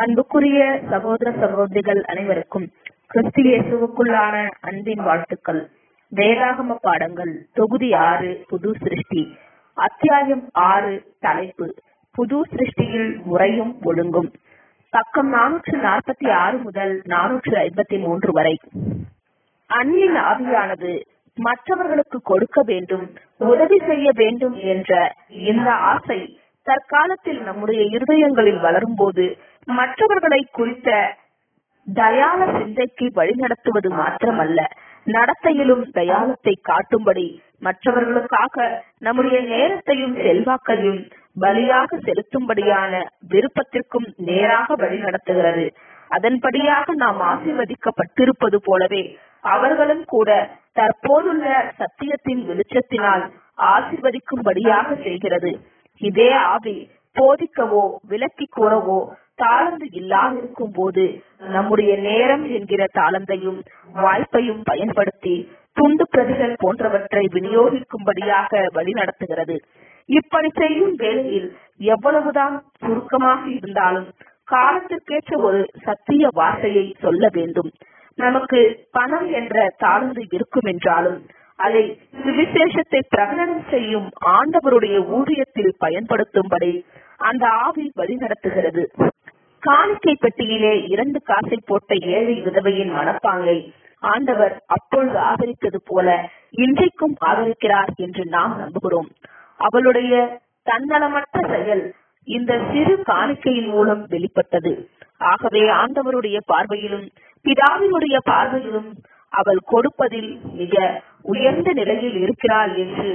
அன்புக்குரிய சகோதர சகோதரிகள் அனைவருக்கும் கிறிஸ்து இயேசுவுக்குள்ளான அன்பின் வாழ்த்துக்கள். வேதாகம பாடங்கள் தொகுதி ஆறு புது சிருஷ்டி. அத்தியாயம் ஆறு தலைப்பு. புது சிருஷ்டியில் முறையும் ஒழுங்கும். பக்கம் நானூற்று நாற்பத்தி ஆறு முதல் நானூற்று ஐம்பத்தி மூன்று வரை. அன்பின் ஆவியானது மற்றவர்களுக்கு கொடுக்க வேண்டும் உதவி செய்ய வேண்டும் என்ற இந்த ஆசை தற்காலத்தில் நம்முடைய இருதயங்களில் வளரும் போது மற்றவர்களை குறித்த தயால சிந்தைக்கு வழிநடத்துவது மாத்திரமல்ல. நடத்தையிலும் தயாலத்தை காட்டும்படி மற்றவர்களுக்காக நம்முடைய நேரத்தையும் செல்வாக்கையும் பலியாக செலுத்தும்படியான விருப்பத்திற்கும் நேராக வழிநடத்துகிறது. அதன்படியாக நாம் ஆசிர்வதிக்கப்பட்டிருப்பது போலவே அவர்களும் கூட தற்போதுள்ள சத்தியத்தின் வெளிச்சத்தினால் ஆசிர்வதிக்கும்படியாக செய்கிறது. இதே ஆவி போதிக்கவோ விலக்கி கூறவோ தாளந்து இல்லாதிருக்கும் போது நம்முடைய நேரம் என்கிற தாளந்தையும் வாய்ப்பையும் பயன்படுத்தி துண்டு பிரதிகள் போன்றவற்றை விநியோகிக்கும்படியாக வழிநடத்துகிறது இப்படி செய்யும் வேளையில் எவ்வளவுதான் சுருக்கமாக இருந்தாலும் காலத்திற்கேற்ற ஒரு சத்திய வார்த்தையை சொல்ல வேண்டும். நமக்கு பணம் என்ற தாழ்ந்து இருக்கும் என்றாலும் அதை சுவிசேஷத்தை பிரகடனம் செய்யும் ஆண்டவருடைய ஊழியத்தில் பயன்படுத்தும்படி அந்த ஆவி வழிநடத்துகிறது. காணிக்கை பெட்டியிலே இரண்டு காசை போட்ட ஏழை விதவையின் மனப்பாங்கை. ஆண்டவர் அப்பொழுது ஆதரித்தது போல இன்றைக்கும் ஆதரிக்கிறார் என்று நாம் நம்புகிறோம். அவளுடைய தன்னலமற்ற செயல் இந்த சிறு காணிக்கையின் மூலம் வெளிப்பட்டது. ஆகவே ஆண்டவருடைய பார்வையிலும் பிதாவினுடைய பார்வையிலும் அவள் கொடுப்பதில் மிக உயர்ந்த நிலையில் இருக்கிறாள் என்று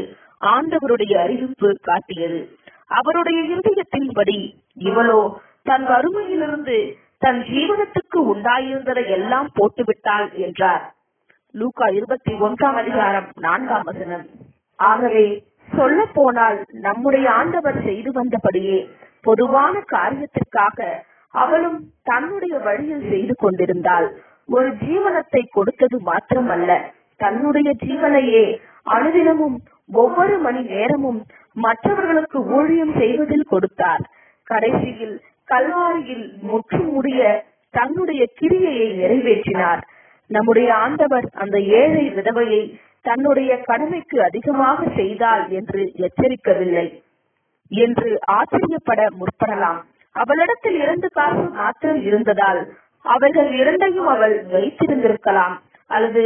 ஆண்டவருடைய அறிவிப்பு காட்டியது. அவருடைய இருதயத்தின்படி இவளோ தன் வறுமையிலிருந்து தன் ஜீவனத்துக்கு உண்டாயிருந்ததை எல்லாம் போட்டுவிட்டாள் என்றார். லூகா இருபத்தி ஒன்றாம் அதிகாரம் நான்காம் வசனம். ஆகவே சொல்ல போனால் நம்முடைய ஆண்டவர் செய்து வந்தபடியே பொதுவான காரியத்திற்காக அவளும் தன்னுடைய வழியில் செய்து கொண்டிருந்தாள். ஒரு ஜீவனத்தை கொடுத்தது மாத்திரமல்ல. தன்னுடைய ஜீவனையே அனுதினமும் ஒவ்வொரு மணி நேரமும் மற்றவர்களுக்கு ஊழியம் செய்வதில் கொடுத்தார். கடைசியில் கல்வாரியில் முற்றும் முடிய தன்னுடைய கிரியையை நிறைவேற்றினார். நம்முடைய ஆண்டவர் அந்த ஏழை விதவையை தன்னுடைய கடமைக்கு அதிகமாக செய்தாள் என்று எச்சரிக்கவில்லை என்று ஆச்சரியப்பட முற்படலாம். அவளிடத்தில் இரண்டு காசு மாத்திரம் இருந்ததால் அவர்கள் இரண்டையும் அவள் வைத்திருந்திருக்கலாம். அல்லது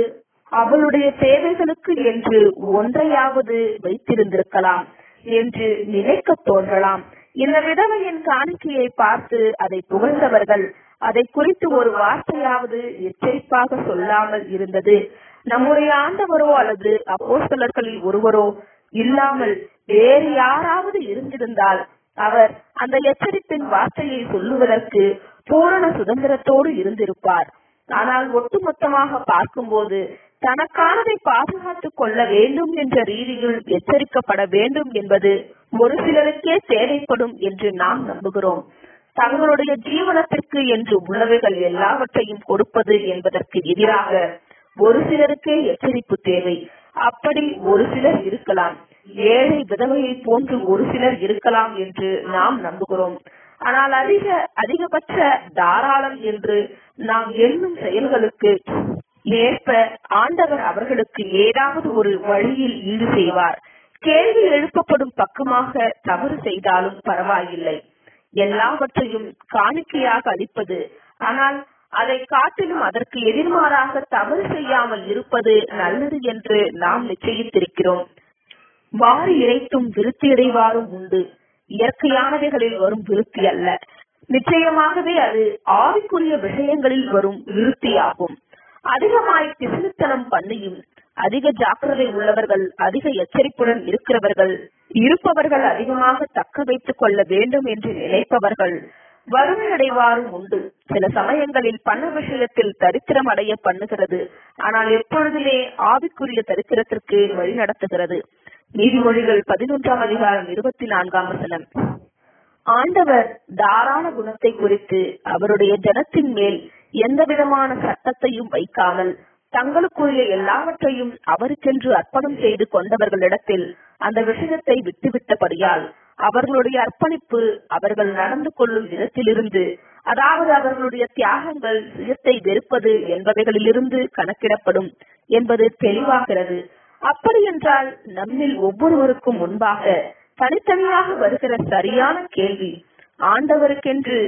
அவளுடைய தேவைகளுக்கு என்று ஒன்றையாவது வைத்திருந்திருக்கலாம் என்று நினைக்க தோன்றலாம். இந்த விதவையின் காணிக்கையை பார்த்து அதை புகழ்ந்தவர்கள் அதை குறித்து ஒரு வார்த்தையாவது எச்சரிப்பாக சொல்லாமல் இருந்தது. நம்முடைய ஆண்டவரோ அல்லது அப்போஸ்தலர்களில் ஒருவரோ இல்லாமல் வேறு யாராவது இருந்திருந்தால் அவர் அந்த எச்சரிப்பின் வார்த்தையை சொல்லுவதற்கு பூரண சுதந்திரத்தோடு இருந்திருப்பார். ஆனால் ஒட்டுமொத்தமாக பார்க்கும்போது தனக்கானதை பாதுகாத்துக் கொள்ள வேண்டும் என்ற ரீதியில் எச்சரிக்கப்பட வேண்டும் என்பது ஒரு சிலருக்கே தேவைப்படும் என்று நாம் நம்புகிறோம். தங்களுடைய ஜீவனத்திற்கு என்று உள்ளவைகள் எல்லாவற்றையும் கொடுப்பது என்பதற்கு எதிராக ஒரு சிலருக்கே எச்சரிப்பு தேவை. அப்படி ஒரு சிலர் இருக்கலாம். ஏழை விதவையை போன்று ஒரு சிலர் இருக்கலாம் என்று நாம் நம்புகிறோம். ஆனால் அதிக அதிகபட்ச தாராளம் என்று நாம் எண்ணும் செயல்களுக்கு ஏற்ப ஆண்டவர் அவர்களுக்கு ஏதாவது ஒரு வழியில் ஈடு செய்வார். கேள்வி எழுப்பப்படும் பக்கமாக தவறு செய்தாலும் பரவாயில்லை. எல்லாவற்றையும் காணிக்கையாக அளிப்பது ஆனால் அதை காட்டிலும் அதற்கு எதிர்மாறாக தவறு செய்யாமல் இருப்பது நல்லது என்று நாம் நிச்சயித்திருக்கிறோம். வாரி இறைத்தும் விருத்தியடைவாரும் உண்டு. இயற்கையானவைகளில் வரும் விருத்தி அல்ல. நிச்சயமாகவே அது ஆவிக்குரிய விஷயங்களில் வரும் விருத்தியாகும். அதிகமாய் பிசினித்தனம் பண்ணியும் அதிக ஜாக்கிரதை உள்ளவர்கள் அதிக எச்சரிப்புடன் இருக்கிறவர்கள் இருப்பவர்கள் அதிகமாக தக்க வைத்துக் கொள்ள வேண்டும் என்று நினைப்பவர்கள் வறுமையடைவாரும் உண்டு. சில சமயங்களில் பண விஷயத்தில் தரித்திரம் அடைய பண்ணுகிறது. ஆனால் எப்பொழுதுமே ஆவிக்குரிய தரித்திரத்திற்கு வழி நடத்துகிறது. நீதிமொழிகள் பதினொன்றாம் அதிகாரம் இருபத்தி நான்காம் வசனம். ஆண்டவர் தாராள குணத்தை குறித்து அவருடைய ஜனத்தின் மேல் எந்த விதமான சட்டத்தையும் வைக்காமல் தங்களுக்குரிய எல்லாவற்றையும் அவருக்கென்று அர்ப்பணம் செய்து கொண்டவர்களிடத்தில் அந்த விஷயத்தை விட்டுவிட்டபடியால் அவர்களுடைய அர்ப்பணிப்பு அவர்கள் நடந்து கொள்ளும் விதத்திலிருந்து அதாவது அவர்களுடைய தியாகங்கள் சுயத்தை வெறுப்பது என்பவைகளிலிருந்து கணக்கிடப்படும் என்பது தெளிவாகிறது. அப்படி என்றால் நம்மில் ஒவ்வொருவருக்கும் முன்பாக தனித்தனியாக வருகிற சரியான கேள்வி ஆண்டவருக்கென்று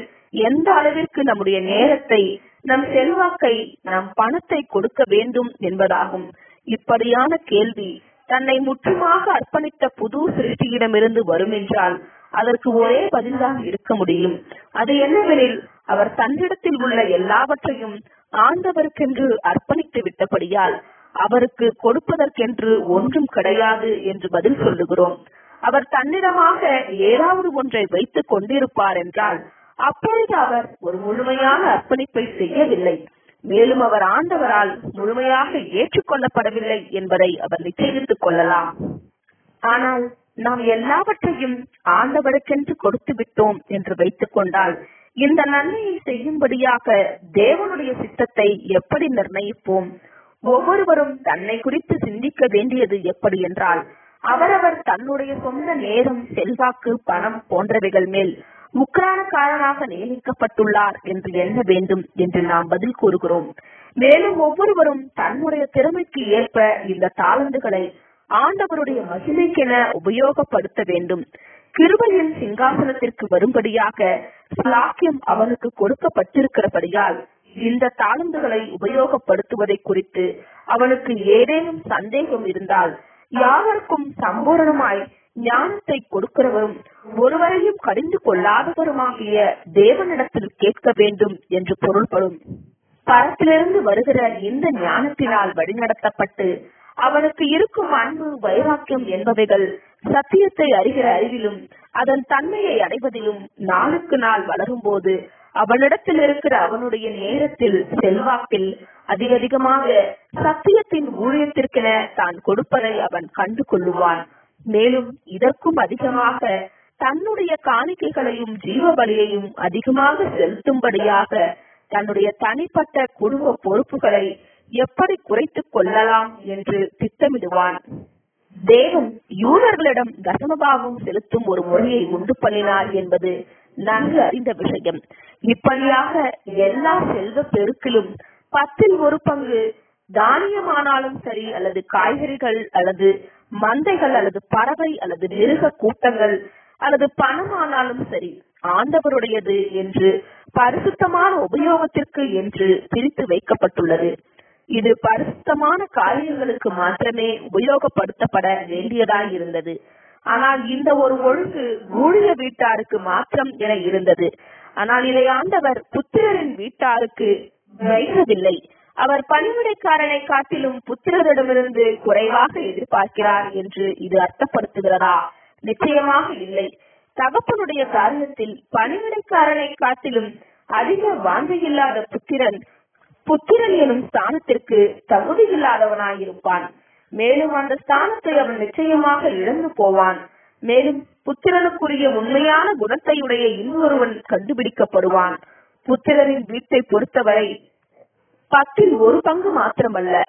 எந்த அளவிற்கு நம்முடைய நேரத்தை நம் செல்வாக்கை நம் பணத்தை கொடுக்க வேண்டும் என்பதாகும். இப்படியான கேள்வி தன்னை முற்றுமாக அர்ப்பணித்த புது சிருஷ்டியிடமிருந்து வரும் என்றால் அதற்கு ஒரே பதில்தான் இருக்க முடியும். அது என்னவெனில் அவர் தன்னிடத்தில் உள்ள எல்லாவற்றையும் ஆண்டவருக்கென்று அர்ப்பணித்து விட்டபடியால் அவருக்கு கொடுப்பதற்கென்று ஒன்றும் கிடையாது என்று பதில் சொல்லுகிறோம். அவர் தன்னிடமாக ஏதாவது ஒன்றை வைத்துக் கொண்டிருப்பார் என்றால் அப்பொழுது அவர் ஒரு முழுமையான அர்ப்பணிப்பை செய்யவில்லை. மேலும் அவர் ஆண்டவரால் முழுமையாக ஏற்றுக்கொள்ளப்படவில்லை என்பதை அவர் நிச்சயித்துக் கொள்ளலாம். ஆனால் நாம் எல்லாவற்றையும் ஆண்டவருக்கென்று கொடுத்து விட்டோம் என்று வைத்துக் கொண்டால் இந்த நன்மையை செய்யும்படியாக தேவனுடைய சித்தத்தை எப்படி நிர்ணயிப்போம்? ஒவ்வொருவரும் தன்னை குறித்து சிந்திக்க வேண்டியது எப்படி என்றால் அவரவர் தன்னுடைய சொந்த நேரம் செல்வாக்கு பணம் போன்றவைகள் மேல் உக்ரானக்காரனாக நியமிக்கப்பட்டுள்ளார் என்று எண்ண வேண்டும் என்று நாம் பதில் கூறுகிறோம். மேலும் ஒவ்வொருவரும் தன்னுடைய திறமைக்கு ஏற்ப இந்த தாளந்துகளை ஆண்டவருடைய மகிமைக்கென உபயோகப்படுத்த வேண்டும். கிருபையின் சிங்காசனத்திற்கு வரும்படியாக ஸ்லாக்கியம் அவனுக்கு கொடுக்கப்பட்டிருக்கிறபடியால் இந்த தாளந்துகளை உபயோகப்படுத்துவதை குறித்து அவனுக்கு ஏதேனும் சந்தேகம் இருந்தால் யாவருக்கும் சம்பூரணமாய் ஞானத்தை கொடுக்கிறவரும் ஒருவரையும் கடிந்து கொள்ளாதவருமாகிய தேவனிடத்தில் கேட்க வேண்டும் என்று பொருள்படும். பரத்திலிருந்து வருகிற இந்த ஞானத்தினால் வழிநடத்தப்பட்டு அவனுக்கு இருக்கும் அன்பு வைராக்கியம் என்பவைகள் சத்தியத்தை அறிகிற அறிவிலும் அதன் தன்மையை அடைவதிலும் நாளுக்கு நாள் வளரும் போது அவனிடத்தில் இருக்கிற அவனுடைய நேரத்தில் செல்வாக்கில் அதிக அதிகமாக சத்தியத்தின் ஊழியத்திற்கென தான் கொடுப்பதை அவன் கண்டு கொள்ளுவான் மேலும் இதற்கும் அதிகமாக தன்னுடைய காணிக்கைகளையும் ஜீவபலியையும் அதிகமாக செலுத்தும்படியாக தன்னுடைய தனிப்பட்ட குடும்ப பொறுப்புகளை எப்படி குறைத்துக் கொள்ளலாம் என்று திட்டமிடுவான். தேவன் யூதர்களிடம் தசமபாவம் செலுத்தும் ஒரு முறையை உண்டு பண்ணினார் என்பது நன்கு அறிந்த விஷயம். இப்படியாக எல்லா செல்வ பெருக்கிலும் பத்தில் ஒரு பங்கு தானியமானாலும் சரி அல்லது காய்கறிகள் அல்லது மந்தைகள் அல்லது பறவை அல்லது மிருக கூட்டங்கள் அல்லது பணமானாலும் சரி ஆண்டவருடையது என்று பரிசுத்தமான உபயோகத்திற்கு என்று பிரித்து வைக்கப்பட்டுள்ளது. இது பரிசுத்தமான காரியங்களுக்கு மாத்திரமே உபயோகப்படுத்தப்பட வேண்டியதாய் இருந்தது. ஆனால் இந்த ஒரு ஒழுங்கு ஊழிய வீட்டாருக்கு மாத்திரம் என இருந்தது. ஆனால் இதை ஆண்டவர் புத்திரரின் வீட்டாருக்கு வைக்கவில்லை. அவர் பணிவிடைக்காரனை காட்டிலும் புத்திரரிடமிருந்து குறைவாக எதிர்பார்க்கிறார் என்று இது அர்த்தப்படுத்துகிறதா? நிச்சயமாக இல்லை. தகப்பனுடைய காரியத்தில் பணிவிடைக்காரனை காட்டிலும் அதிக வாஞ்சையில்லாத புத்திரன் புத்திரன் எனும் ஸ்தானத்திற்கு தகுதி இல்லாதவனாயிருப்பான் மேலும் அந்த ஸ்தானத்தை அவன் நிச்சயமாக இழந்து போவான். மேலும் புத்திரனுக்குரிய உண்மையான குணத்தையுடைய இன்னொருவன் கண்டுபிடிக்கப்படுவான். புத்திரரின் வீட்டை பொறுத்தவரை பத்தில் ஒரு பங்கு மாத்திரமல்ல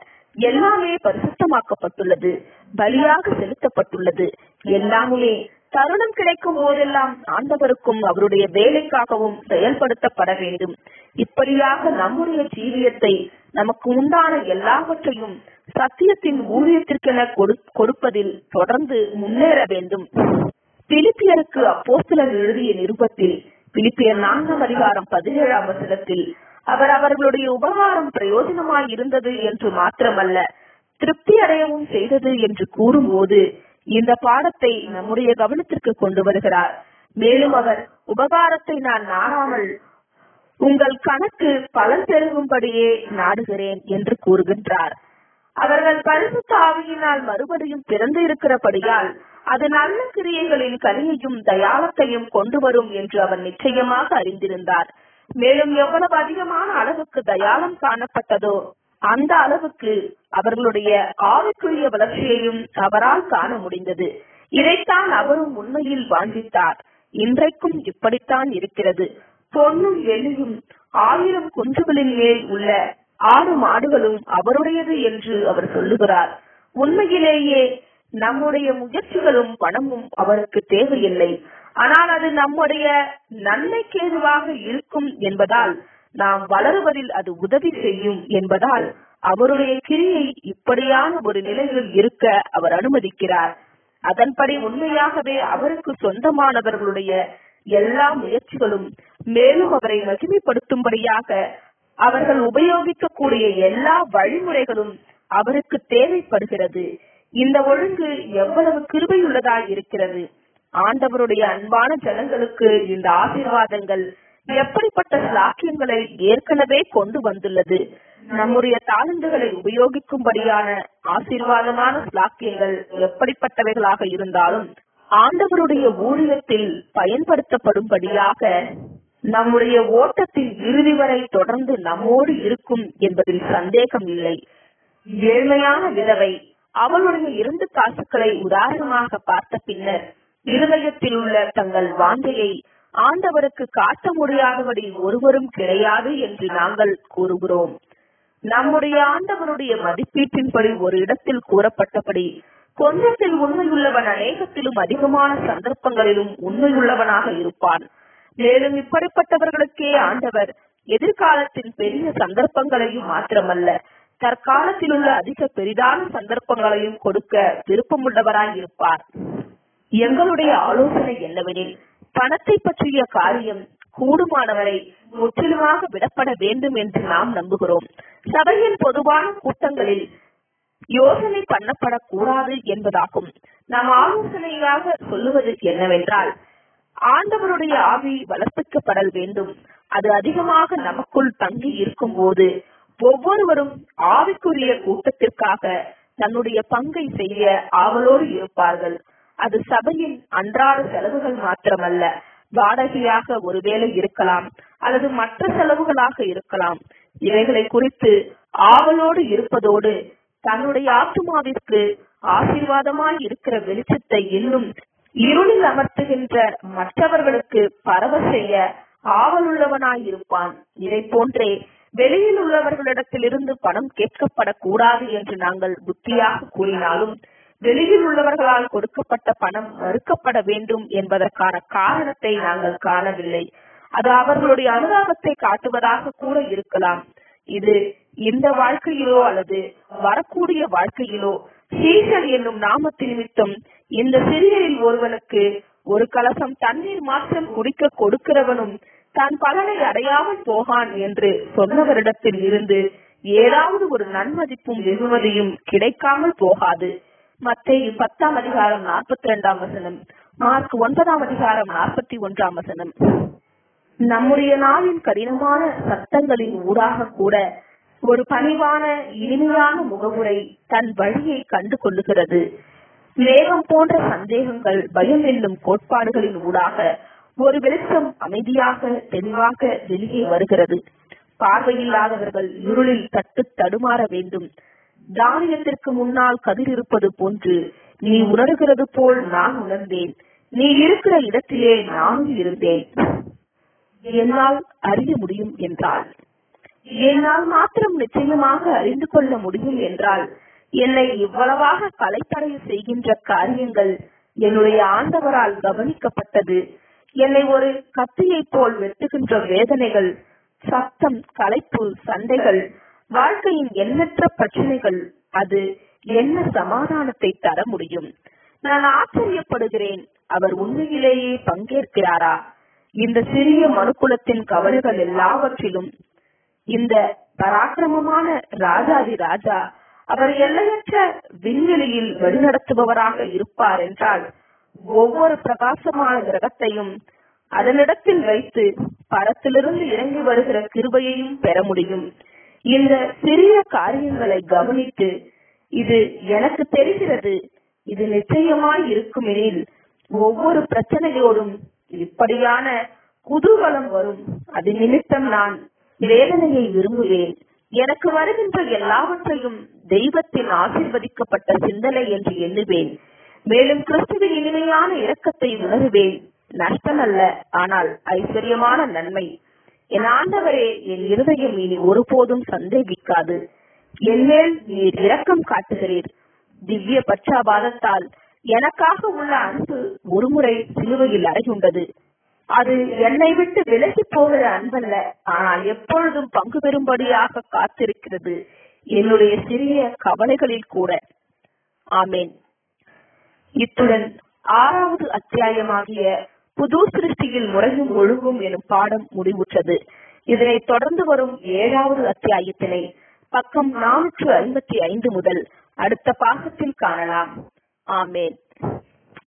எல்லாமே பரிசுத்தமாக்கப்பட்டுள்ளது பலியாக செலுத்தப்பட்டுள்ளது. எல்லாமே தருணம் கிடைக்கும் போதெல்லாம் ஆண்டவருக்கும் அவருடைய வேலைக்காகவும் செயல்படுத்தப்பட வேண்டும். இப்படியாக நம்முடைய ஜீவியத்தை நமக்கு உண்டான எல்லாவற்றையும் சத்தியத்தின் ஊழியத்திற்கென கொடுப்பதில் தொடர்ந்து முன்னேற வேண்டும். பிலிப்பியருக்கு அப்போஸ்தலர் எழுதிய நிருபத்தில் பிலிப்பியர் நான்காம் அதிகாரம் பதினேழாம் வசனத்தில் அவர் அவர்களுடைய உபகாரம் பிரயோஜனமாய் இருந்தது என்று மாத்திரமல்ல திருப்தி அடையவும் செய்தது என்று கூறும்போது இந்த பாடத்தை நம்முடைய கவனத்திற்கு கொண்டு வருகிறார். மேலும் அவர் உபகாரத்தை நான் நாடாமல் உங்கள் கணக்கு பலன் பெருகும்படியே நாடுகிறேன் என்று கூறுகின்றார். அவர்கள் பரிசுத்த ஆவியினால் மறுபடியும் பிறந்து இருக்கிறபடியால் அது நல்ல கிரியைகளின் கனியையும் தயாளத்தையும் கொண்டு வரும் என்று அவர் நிச்சயமாக அறிந்திருந்தார். மேலும் எவ்வளவு அதிகமான அளவுக்கு தயாளம் காணப்பட்டதோ அந்த அளவுக்கு அவர்களுடைய ஆவிக்குரிய வளர்ச்சியையும் அவரால் காண முடிந்தது. இதைத்தான் அவரும் உண்மையில் வாஞ்சித்தார். இன்றைக்கும் இப்படித்தான் இருக்கிறது. பொன்னும் வெள்ளியும் ஆயிரம் குன்றுகளின் மேல் உள்ள ஆறு மாடுகளும் அவருடையது என்று அவர் சொல்லுகிறார். உண்மையிலேயே நம்முடைய முயற்சிகளும் பணமும் அவருக்கு தேவையில்லை. ஆனால் அது நம்முடைய நன்மைக்கு ஏதுவாக இருக்கும் என்பதால் நாம் வளருவதில் அது உதவி செய்யும் என்பதால் அவருடைய கிரியை இப்படியான ஒரு நிலையில் இருக்க அவர் அனுமதிக்கிறார். அதன்படி உண்மையாகவே அவருக்கு சொந்தமானவர்களுடைய எல்லா முயற்சிகளும் மேலும் அவரை மகிமைப்படுத்தும்படியாக அவர்கள் உபயோகிக்கக்கூடிய எல்லா வழிமுறைகளும் அவருக்கு தேவைப்படுகிறது. இந்த ஒழுங்கு எவ்வளவு கிருபையுள்ளதாய் இருக்கிறது. ஆண்டவருடைய அன்பான ஜனங்களுக்கு இந்த ஆசீர்வாதங்கள் எப்படிப்பட்ட சாக்கியங்களை ஏற்கனவே கொண்டு வந்துள்ளது? நம்முடைய தாளந்துகளை உபயோகிக்கும்படியான ஆசீர்வாதமான சாக்கியங்கள் எப்படிப்பட்டவைகளாக இருந்தாலும் ஆண்டவருடைய ஊழியத்தில் பயன்படுத்தப்படும்படியாக நம்முடைய ஓட்டத்தின் இறுதி வரை தொடர்ந்து நம்மோடு இருக்கும் என்பதில் சந்தேகம் இல்லை. ஏழ்மையான விதவை அவளுடைய இரண்டு காசுகளை உதாரணமாக பார்த்த பின்னர் இருதயத்தில் உள்ள தங்கள் வாஞ்சையை ஆண்டவருக்கு காட்ட முடியாதபடி ஒருவரும் கிடையாது என்று நாங்கள் கூறுகிறோம். நம்முடைய ஆண்டவருடைய மதிப்பீட்டின்படி ஒரு இடத்தில் கூறப்பட்டபடி கொஞ்சத்தில் உண்மையுள்ளவன் அநேகத்திலும் அதிகமான சந்தர்ப்பங்களிலும் உண்மையுள்ளவனாக இருப்பான். மேலும் இப்படிப்பட்டவர்களுக்கே ஆண்டவர் எதிர்காலத்தின் பெரிய சந்தர்ப்பங்களையும் மாத்திரமல்ல தற்காலத்தில் உள்ள அதிக பெரிதான சந்தர்ப்பங்களையும் கொடுக்க விருப்பமுள்ளவராய் இருப்பார். எங்களுடைய ஆலோசனை என்னவெனில் பணத்தை பற்றிய காரியம் கூடுமானவரை முற்றிலுமாக விடப்பட வேண்டும் என்று நாம் நம்புகிறோம். சபையின் பொதுவான கூட்டங்களில் யோசனை பண்ணப்படக்கூடாது என்பதாகும். நாம் ஆலோசனையாக சொல்லுவது என்னவென்றால் ஆண்டவருடைய ஆவி வளர்ப்பிக்கப்படல் வேண்டும். அது அதிகமாக நமக்குள் தங்கி இருக்கும் போது ஒவ்வொருவரும் ஆவிக்குரிய கூட்டத்திற்காக தன்னுடைய பங்கை செய்ய ஆவலோடு இருப்பார்கள். அது சபையின் அன்றாட செலவுகள் மாத்திரமல்ல. வாடகையாக ஒருவேளை இருக்கலாம் அல்லது மற்ற செலவுகளாக இருக்கலாம். இவைகளை குறித்து ஆவலோடு இருப்பதோடு தன்னுடைய ஆத்மாவிற்கு ஆசீர்வாதமாய் இருக்கிற வெளிச்சத்தை இன்னும் இருளில் அமர்த்துகின்ற மற்றவர்களுக்கு பரவ செய்ய ஆவலுள்ளவனாய் இருப்பான். இதை போன்றே வெளியில் உள்ளவர்களிடத்திலிருந்து பணம் கேட்கப்படக்கூடாது என்று நாங்கள் புத்தியாக கூறினாலும் வெளியில் உள்ளவர்களால் கொடுக்கப்பட்ட பணம் மறுக்கப்பட வேண்டும் என்பதற்கான காரணத்தை நாங்கள் காணவில்லை. அது அவர்களுடைய அனுதாபத்தை காட்டுவதாக கூட இருக்கலாம். இது இந்த வாழ்க்கையிலோ அல்லது வரக்கூடிய வாழ்க்கையிலோ சீசர் என்னும் நாமத்து நிமித்தம் இந்த சிறியரில் ஒருவனுக்கு ஒரு கலசம் தண்ணீர் மாற்றம் குடிக்க கொடுக்கிறவனும் தான் பலனை அடையாமல் போகான் என்று சொன்னவரிடத்தில் இருந்து ஏதாவது ஒரு நன்மதிப்பும் வெகுமதியும் கிடைக்காமல் போகாது. மத்தேயு பத்தாம் அதிகாரம் நாற்பத்தி இரண்டாம் வசனம். மார்க் ஒன்பதாம் அதிகாரம் நாற்பத்தி ஒன்றாம் வசனம். நம்முடைய நாளின் கடினமான சத்தங்களின் ஊடாக கூட ஒரு பணிவான இனிமையான முகவுரை தன் வழியை கண்டு கொள்ளுகிறது. வேகம் போன்ற சந்தேகங்கள் பயம் என்னும் கோட்பாடுகளின் ஊடாக ஒரு வெளிச்சம் அமைதியாக தெளிவாக வெளியே வருகிறது. பார்வையில்லாதவர்கள் இருளில் தட்டு தடுமாற வேண்டும். தானியத்திற்கு முன்னால் கதிர் இருப்பது போன்று நீ உணர்கிறது போல் நான் உணர்ந்தேன். நீ இருக்கிற இடத்திலே நானும் இருந்தேன். என்னால் அறிய முடியும் என்றால் என்னால் மாத்திரம் நிச்சயமாக அறிந்து கொள்ள முடியும் என்றால் என்னை இவ்வளவாக கலைப்படைய செய்கின்ற காரியங்கள் என்னுடைய ஆண்டவரால் கவனிக்கப்பட்டது. என்னை ஒரு கத்தியை போல் வெட்டுகின்ற வேதனைகள் சத்தம் கலைப்பு சண்டைகள் வாழ்க்கையின் எண்ணற்ற பிரச்சனைகள் அது என்ன சமாதானத்தை தர முடியும்? நான் ஆச்சரியப்படுகிறேன். அவர் உண்மையிலேயே பங்கேற்கிறாரா? இந்த சிறிய மனுக்குலத்தின் கவலைகள் எல்லாவற்றிலும். இந்த பராக்கிரமமான ராஜாதி ராஜா அவர் எல்லையற்ற விண்வெளியில் வழிநடத்துபவராக இருப்பார் என்றால் ஒவ்வொரு பிரகாசமான கிரகத்தையும் அதனிடத்தில் வைத்து பரத்திலிருந்து இறங்கி வருகிற கிருபையையும் பெற முடியும். இந்த சிறிய காரியங்களை கவனித்து இது எனக்கு தெரிகிறது இது நிச்சயமாய் இருக்குமெனில் ஒவ்வொரு பிரச்சனையோடும் இப்படியான குதூகலம் வரும். அது நிமித்தம் நான் வேதனையை விரும்புவேன். எனக்கு வருகின்ற எல்லாவற்றையும் தெய்வத்தின் ஆசிர்வதிக்கப்பட்ட சிந்தனை என்று எண்ணுவேன். மேலும் கிறிஸ்துவின் இனிமையான இரக்கத்தை உணருவேன். நஷ்டம் அல்ல ஆனால் ஐஸ்வர்யமான நன்மை. என் ஆண்டவரே என் இருதயம் இனி ஒருபோதும் சந்தேகிக்காது. என்மேல் நீர் இரக்கம் காட்டுகிறீர். திவ்ய பச்சாபாதத்தால் எனக்காக உள்ள அன்பு ஒருமுறை சிலுவையில் அறையுண்டது. அது என்னை விட்டு விலகி போகிற அன்பல்ல ஆனால் எப்பொழுதும் பங்கு பெறும்படியாக காத்திருக்கிறது என்னுடைய சிறிய கவலைகளில் கூட. ஆமேன். இத்துடன் ஆறாவது அத்தியாயமாகிய புது சிருஷ்டியில் முறையும் ஒழுங்கும் எனும் பாடம் முடிவுற்றது. இதனை தொடர்ந்து வரும் ஏழாவது அத்தியாயத்தினை பக்கம் நானூற்று ஐம்பத்தி ஐந்து முதல் அடுத்த பாகத்தில் காணலாம். ஆமேன்.